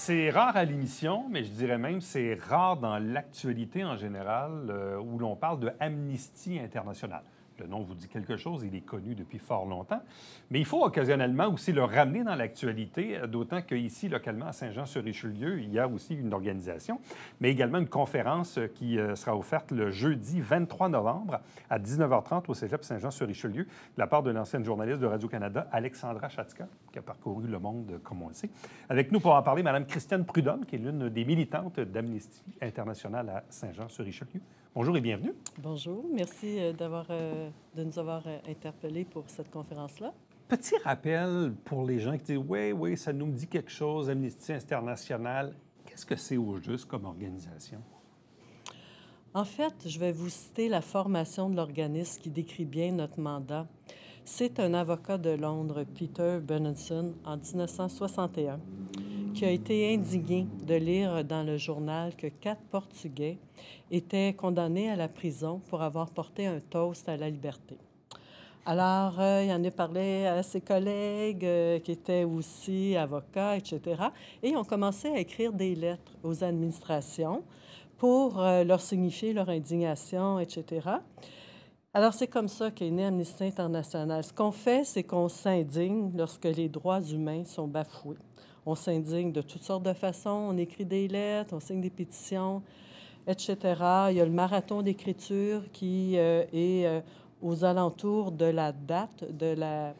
C'est rare à l'émission, mais je dirais même c'est rare dans l'actualité en général euh, où l'on parle de Amnesty internationale. Le nom vous dit quelque chose, il est connu depuis fort longtemps. Mais il faut occasionnellement aussi le ramener dans l'actualité, d'autant qu'ici, localement, à Saint-Jean-sur-Richelieu, il y a aussi une organisation, mais également une conférence qui euh, sera offerte le jeudi 23 novembre à 19h30 au Cégep Saint-Jean-sur-Richelieu, de la part de l'ancienne journaliste de Radio-Canada, Alexandra Chatzka, qui a parcouru le monde, comme on le sait. Avec nous pour en parler, Mme Christiane Prudhomme, qui est l'une des militantes d'Amnesty International à Saint-Jean-sur-Richelieu. Bonjour et bienvenue. Bonjour, merci euh, d'avoir, euh, de nous avoir euh, interpellés pour cette conférence-là. Petit rappel pour les gens qui disent Oui, oui, ça nous dit quelque chose, Amnesty International. Qu'est-ce que c'est au juste comme organisation? En fait, je vais vous citer la formation de l'organisme qui décrit bien notre mandat. C'est un avocat de Londres, Peter Benenson, en 1961, qui a été indigné de lire dans le journal que quatre Portugais étaient condamnés à la prison pour avoir porté un toast à la liberté. Alors, euh, il en a parlé à ses collègues euh, qui étaient aussi avocats, etc. Et ils ont commencé à écrire des lettres aux administrations pour euh, leur signifier leur indignation, etc. Alors, c'est comme ça qu'est né Amnesty International. Ce qu'on fait, c'est qu'on s'indigne lorsque les droits humains sont bafoués. On s'indigne de toutes sortes de façons. On écrit des lettres, on signe des pétitions, etc. Il y a le marathon d'écriture qui euh, est euh, aux alentours de la date de la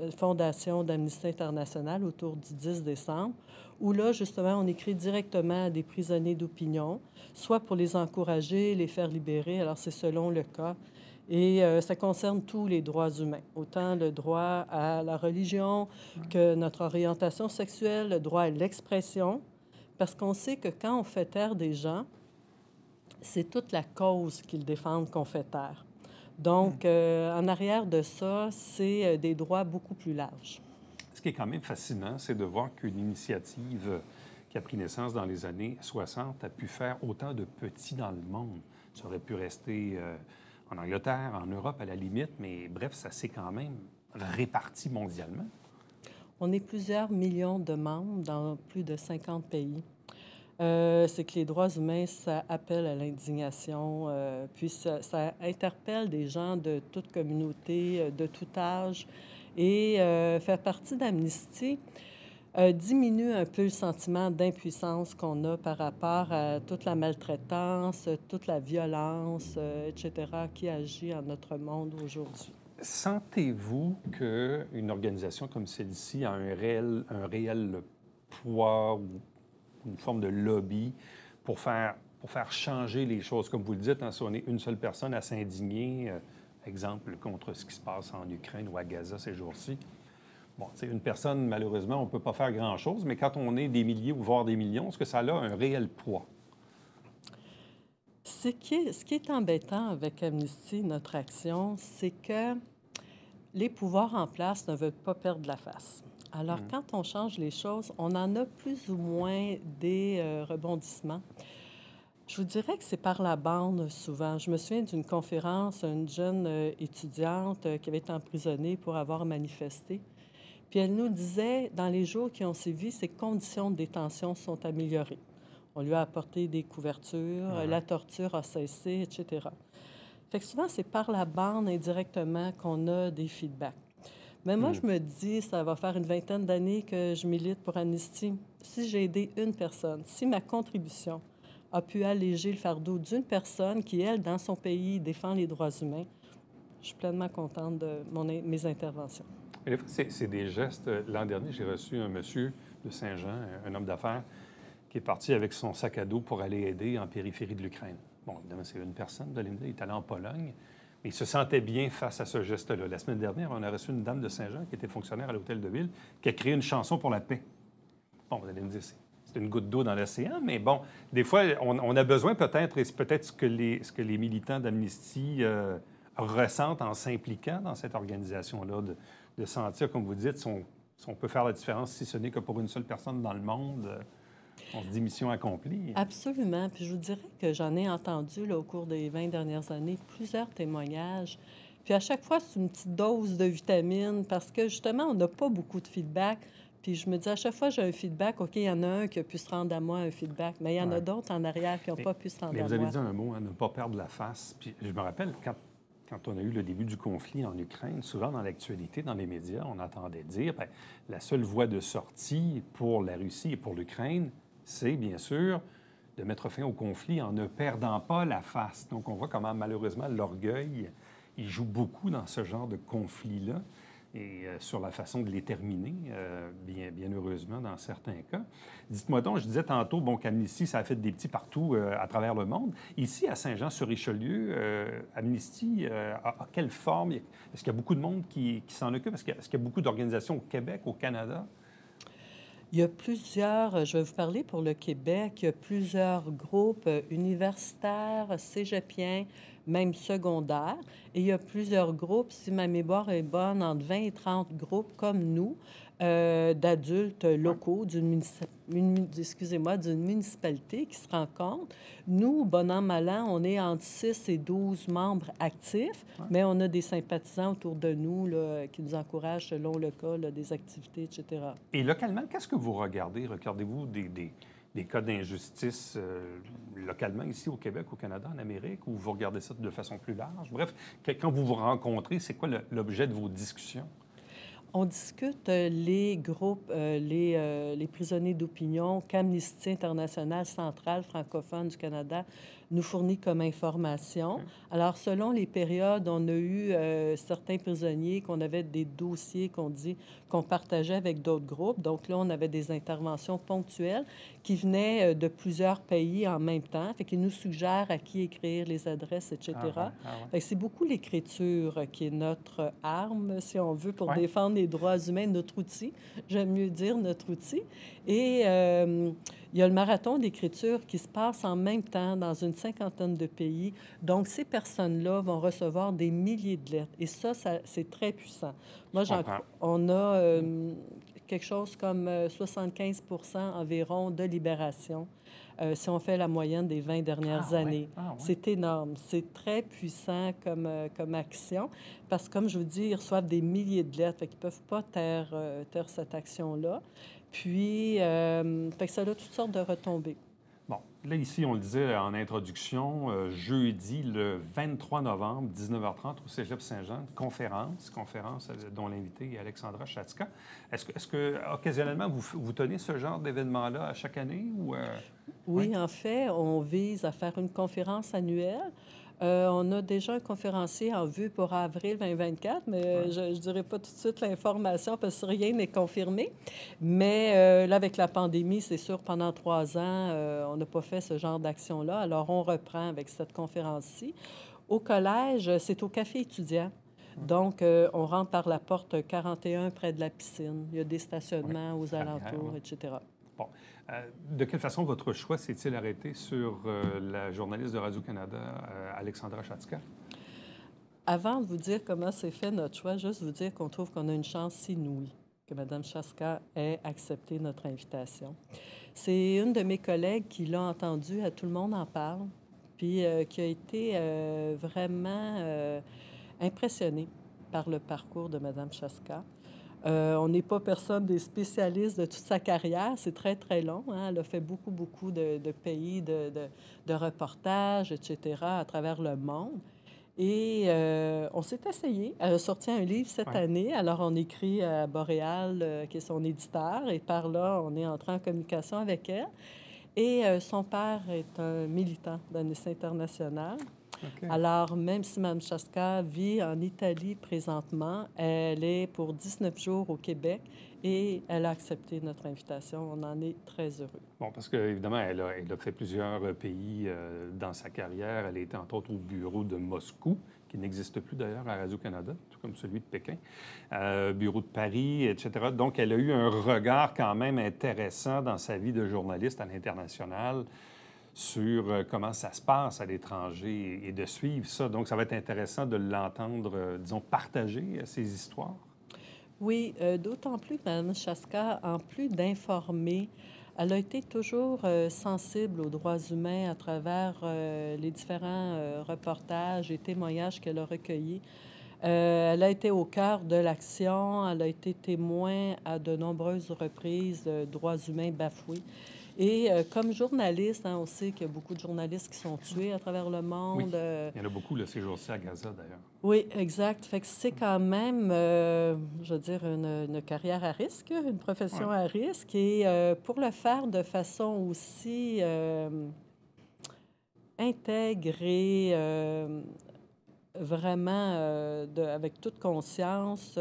euh, fondation d'Amnesty International, autour du 10 décembre, où là, justement, on écrit directement à des prisonniers d'opinion, soit pour les encourager, les faire libérer, alors c'est selon le cas. Et ça concerne tous les droits humains, autant le droit à la religion que notre orientation sexuelle, le droit à l'expression, parce qu'on sait que quand on fait taire des gens, c'est toute la cause qu'ils défendent qu'on fait taire. Donc, hmm. euh, en arrière de ça, c'est euh, des droits beaucoup plus larges. Ce qui est quand même fascinant, c'est de voir qu'une initiative qui a pris naissance dans les années 60 a pu faire autant de petits dans le monde. Ça aurait pu rester euh, en Angleterre, en Europe à la limite, mais bref, ça s'est quand même réparti mondialement. On est plusieurs millions de membres dans plus de 50 pays. Euh, c'est que les droits humains, ça appelle à l'indignation, euh, puis ça, interpelle des gens de toute communauté, euh, de tout âge. Et faire partie d'Amnesty diminue un peu le sentiment d'impuissance qu'on a par rapport à toute la maltraitance, toute la violence, etc., qui agit en notre monde aujourd'hui. Sentez-vous qu'une organisation comme celle-ci a un réel, un réel poids ou une forme de lobby pour faire, pour faire changer les choses? Comme vous le dites, hein, si on est une seule personne à s'indigner, euh, exemple, contre ce qui se passe en Ukraine ou à Gaza ces jours-ci, bon, c'est une personne, malheureusement, on ne peut pas faire grand-chose, mais quand on est des milliers ou voire des millions, est-ce que ça a un réel poids? Ce qui, est, ce qui est embêtant avec Amnesty, notre action, c'est que les pouvoirs en place ne veulent pas perdre la face. Alors, mm. quand on change les choses, on en a plus ou moins des euh, rebondissements. Je vous dirais que c'est par la bande souvent. Je me souviens d'une conférence, une jeune euh, étudiante euh, qui avait été emprisonnée pour avoir manifesté. Puis elle nous disait, dans les jours qui ont suivi, ses conditions de détention sont améliorées. On lui a apporté des couvertures, la torture a cessé, etc. Fait que souvent, c'est par la bande indirectement qu'on a des feedbacks. Mais moi, hmm. je me dis, ça va faire une vingtaine d'années que je milite pour Amnesty. Si j'ai aidé une personne, si ma contribution a pu alléger le fardeau d'une personne qui, elle, dans son pays, défend les droits humains, je suis pleinement contente de mon, mes interventions. C'est des gestes. L'an dernier, j'ai reçu un monsieur de Saint-Jean, un homme d'affaires, qui est parti avec son sac à dos pour aller aider en périphérie de l'Ukraine. Bon, évidemment, c'est une personne de l'Inde. Il est allé en Pologne il se sentait bien face à ce geste-là. La semaine dernière, on a reçu une dame de Saint-Jean qui était fonctionnaire à l'hôtel de ville, qui a créé une chanson pour la paix. Bon, vous allez me dire, c'est une goutte d'eau dans l'océan, mais bon, des fois, on, a besoin peut-être, et c'est peut-être ce, que les, ce que les militants d'Amnesty euh, ressentent en s'impliquant dans cette organisation-là, sentir, comme vous dites, si on, peut faire la différence, si ce n'est que pour une seule personne dans le monde. Euh, on se dit mission accomplie. Absolument. Puis je vous dirais que j'en ai entendu là, au cours des 20 dernières années plusieurs témoignages. Puis à chaque fois, c'est une petite dose de vitamine parce que justement, on n'a pas beaucoup de feedback. Puis je me dis, à chaque fois, j'ai un feedback. OK, il y en a un qui a pu se rendre à moi un feedback, mais il y en a d'autres en arrière qui n'ont pas pu se rendre à moi. Mais vous avez dit un mot, hein, ne pas perdre la face. Puis je me rappelle, quand, quand on a eu le début du conflit en Ukraine, souvent dans l'actualité, dans les médias, on entendait dire bien, la seule voie de sortie pour la Russie et pour l'Ukraine, c'est bien sûr de mettre fin au conflit en ne perdant pas la face. Donc on voit comment malheureusement l'orgueil, il joue beaucoup dans ce genre de conflit-là et euh, sur la façon de les terminer, euh, bien, heureusement dans certains cas. Dites-moi donc, je disais tantôt bon, qu'Amnesty, ça a fait des petits partout euh, à travers le monde. Ici, à Saint-Jean-sur-Richelieu, Amnesty, à, quelle forme? Est-ce qu'il y a beaucoup de monde qui s'en occupe? Est-ce qu'il y, a beaucoup d'organisations au Québec, au Canada? Il y a plusieurs, je vais vous parler pour le Québec, il y a plusieurs groupes universitaires, cégepiens, même secondaires. Et il y a plusieurs groupes, si ma mémoire est bonne, entre 20 et 30 groupes comme nous, euh, d'adultes locaux d'une excusez-moi, d'une municipalité qui se rencontrent. Nous, bon an, mal an, on est entre 6 et 12 membres actifs, mais on a des sympathisants autour de nous là, qui nous encouragent selon le cas, des activités, etc. Et localement, qu'est-ce que vous regardez? Regardez-vous des, des, des cas d'injustice euh, localement ici au Québec, au Canada, en Amérique, ou vous regardez ça de façon plus large? Bref, quand vous vous rencontrez, c'est quoi l'objet de vos discussions? On discute euh, les groupes, euh, les, euh, les prisonniers d'opinion qu'Amnesty International centrale francophone du Canada nous fournit comme information. Alors, selon les périodes, on a eu certains prisonniers qu'on avait des dossiers qu'on dit qu'on partageait avec d'autres groupes. Donc là, on avait des interventions ponctuelles qui venaient de plusieurs pays en même temps. Fait qu'ils nous suggèrent à qui écrire les adresses, etc. Ah ah c'est beaucoup l'écriture qui est notre arme, si on veut, pour défendre les droits humains, notre outil, j'aime mieux dire notre outil. Et euh, il y a le marathon d'écriture qui se passe en même temps dans une cinquantaine de pays. Donc, ces personnes-là vont recevoir des milliers de lettres. Et ça, c'est très puissant. Moi, on a euh, quelque chose comme 75% euh, environ de libération euh, si on fait la moyenne des 20 dernières ah années. Ah c'est énorme. C'est très puissant comme, euh, comme action parce que, comme je vous dis, ils reçoivent des milliers de lettres. Ils ne peuvent pas taire, euh, taire cette action-là. Puis, fait que ça a toutes sortes de retombées. Là, ici, on le disait en introduction, euh, jeudi, le 23 novembre, 19h30, au Cégep Saint-Jean, conférence, conférence euh, dont l'invité est Alexandra Chatzka. Est-ce que, est que, occasionnellement, vous, vous tenez ce genre d'événement-là à chaque année? Ou, euh, oui, en fait, on vise à faire une conférence annuelle. Euh, on a déjà un conférencier en vue pour avril 2024, mais je ne dirais pas tout de suite l'information parce que rien n'est confirmé. Mais euh, là, avec la pandémie, c'est sûr, pendant trois ans, euh, on n'a pas fait ce genre d'action-là. Alors, on reprend avec cette conférence-ci. Au collège, c'est au café étudiant. Donc, on rentre par la porte 41 près de la piscine. Il y a des stationnements aux alentours, etc. Bon. Euh, de quelle façon votre choix s'est-il arrêté sur euh, la journaliste de Radio-Canada, euh, Alexandra Chatzka? Avant de vous dire comment s'est fait notre choix, juste vous dire qu'on trouve qu'on a une chance inouïe que Mme Chaska ait accepté notre invitation. C'est une de mes collègues qui l'a entendu, à tout le monde en parle, puis qui a été vraiment impressionnée par le parcours de Mme Chaska. Euh, on n'est pas personne des spécialistes de toute sa carrière. C'est très, très long. Hein. Elle a fait beaucoup, beaucoup de, pays, de, de, reportages, etc., à travers le monde. Et euh, on s'est essayé. Elle a sorti un livre cette année. Alors, on écrit à Boréal, euh, qui est son éditeur, et par là, on est entré en communication avec elle. Et son père est un militant d'Amnesty International. Alors, même si Mme Chaska vit en Italie présentement, elle est pour 19 jours au Québec et elle a accepté notre invitation. On en est très heureux. Bon, parce qu'évidemment, elle a, elle a fait plusieurs pays euh, dans sa carrière. Elle a été entre autres au bureau de Moscou, qui n'existe plus d'ailleurs à Radio-Canada, tout comme celui de Pékin, euh, bureau de Paris, etc. Donc, elle a eu un regard quand même intéressant dans sa vie de journaliste à l'international sur euh, comment ça se passe à l'étranger et de suivre ça. Donc, ça va être intéressant de l'entendre, euh, disons, partager euh, ces histoires. Oui, d'autant plus que Mme Chaska, en plus d'informer, elle a été toujours sensible aux droits humains à travers les différents reportages et témoignages qu'elle a recueillis. Elle a été au cœur de l'action. Elle a été témoin à de nombreuses reprises de droits humains bafoués. Et euh, comme journaliste, hein, on sait qu'il y a beaucoup de journalistes qui sont tués à travers le monde. Euh, Il y en a beaucoup là, ces jours-ci à Gaza, d'ailleurs. Oui, exact. Fait que c'est quand même, euh, je veux dire, une, carrière à risque, une profession à risque. Et pour le faire de façon aussi intégrée, vraiment de, avec toute conscience,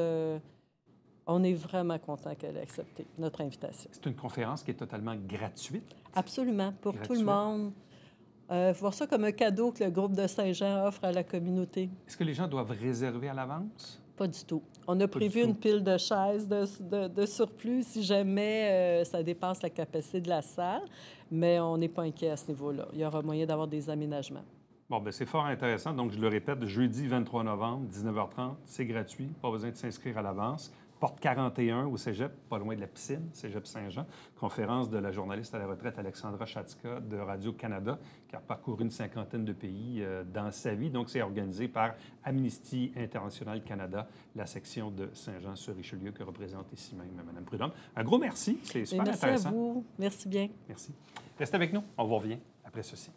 on est vraiment content qu'elle ait accepté notre invitation. C'est une conférence qui est totalement gratuite? Absolument, pour tout le monde. Euh, voir ça comme un cadeau que le groupe de Saint-Jean offre à la communauté. Est-ce que les gens doivent réserver à l'avance? Pas du tout. On a prévu une pile de chaises de, surplus si jamais euh, ça dépasse la capacité de la salle, mais on n'est pas inquiet à ce niveau-là. Il y aura moyen d'avoir des aménagements. Bon, bien, c'est fort intéressant. Donc, je le répète, jeudi 23 novembre, 19h30, c'est gratuit, pas besoin de s'inscrire à l'avance porte 41 au Cégep, pas loin de la piscine, Cégep Saint-Jean. Conférence de la journaliste à la retraite Alexandra Chatzka de Radio-Canada, qui a parcouru une cinquantaine de pays euh, dans sa vie. Donc, c'est organisé par Amnesty International Canada, la section de Saint-Jean-sur-Richelieu que représente ici même Mme Prudhomme. Un gros merci. C'est super merci intéressant. Merci à vous. Merci bien. Merci. Restez avec nous. On vous revient après ceci.